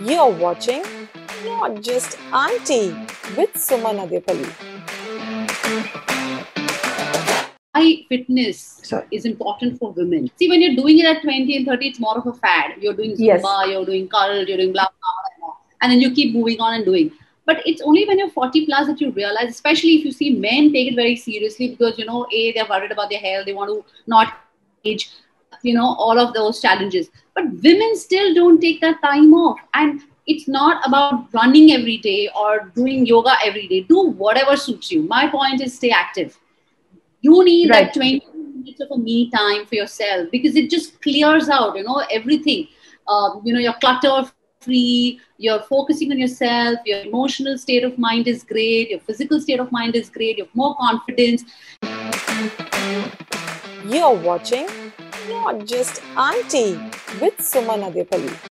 You're watching Not Just Aunty with Suman Adepalli. why fitness Sorry. is important for women. See, when you're doing it at 20 and 30, it's more of a fad. You're doing Zumba, Yes. you're doing cult, you're doing blah, blah, blah, blah. And then you keep moving on and doing. But it's only when you're 40 plus that you realize, especially if you see men take it very seriously because, you know, A, they're worried about their health, they want to not age, you know, all of those challenges. But women still don't take that time off. And it's not about running every day or doing yoga every day. Do whatever suits you. My point is stay active you need Right. that 20 minutes of a me time for yourself because it just clears out you know everything um, you know you're clutter free you're focusing on yourself your emotional state of mind is great your physical state of mind is great you have more confidence You're watching Not Just Aunty with Suman Adepalli.